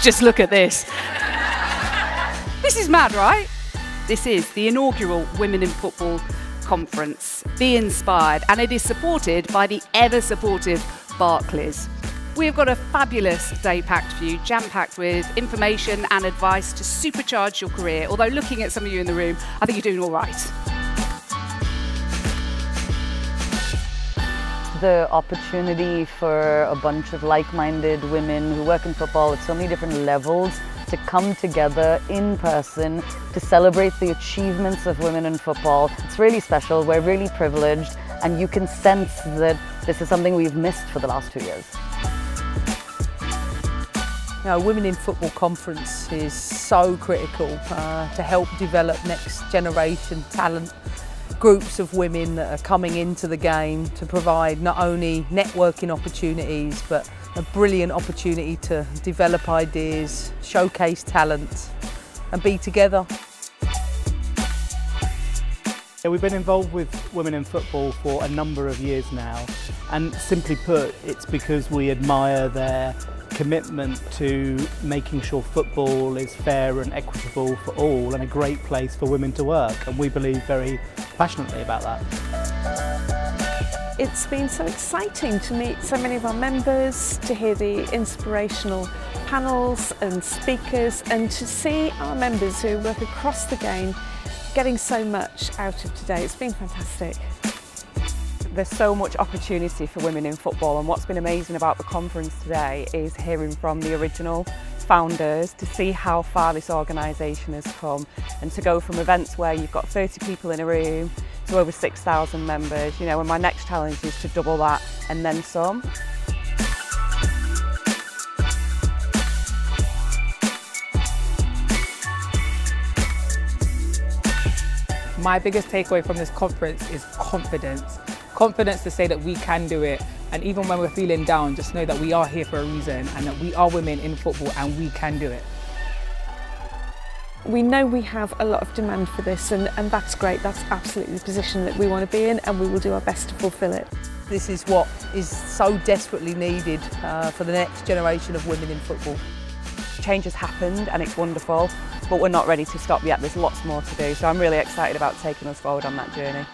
Just look at this. this is mad, right? This is the inaugural Women in Football Conference. Be inspired, and it is supported by the ever supportive Barclays. We've got a fabulous day packed for you, jam packed with information and advice to supercharge your career. Although, looking at some of you in the room, I think you're doing all right. The opportunity for a bunch of like-minded women who work in football at so many different levels to come together in person to celebrate the achievements of women in football. It's really special, we're really privileged and you can sense that this is something we've missed for the last two years. Know, Women in Football Conference is so critical uh, to help develop next generation talent groups of women that are coming into the game to provide not only networking opportunities but a brilliant opportunity to develop ideas, showcase talent and be together. Yeah, we've been involved with women in football for a number of years now and simply put it's because we admire their commitment to making sure football is fair and equitable for all and a great place for women to work and we believe very passionately about that. It's been so exciting to meet so many of our members, to hear the inspirational panels and speakers and to see our members who work across the game getting so much out of today. It's been fantastic. There's so much opportunity for women in football and what's been amazing about the conference today is hearing from the original founders to see how far this organisation has come and to go from events where you've got 30 people in a room to over 6,000 members, you know, and my next challenge is to double that and then some. My biggest takeaway from this conference is confidence. Confidence to say that we can do it and even when we're feeling down, just know that we are here for a reason and that we are women in football and we can do it. We know we have a lot of demand for this and, and that's great. That's absolutely the position that we want to be in and we will do our best to fulfil it. This is what is so desperately needed uh, for the next generation of women in football. Change has happened and it's wonderful, but we're not ready to stop yet. There's lots more to do. So I'm really excited about taking us forward on that journey.